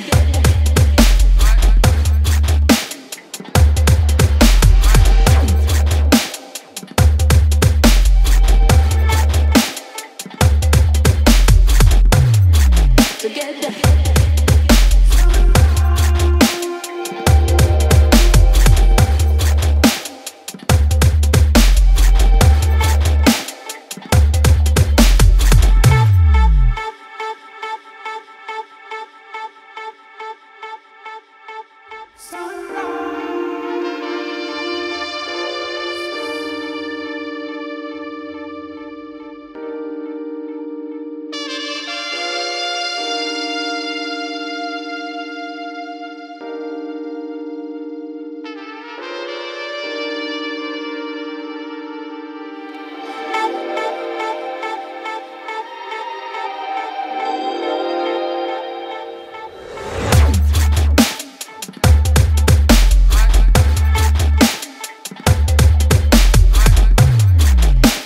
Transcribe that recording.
it.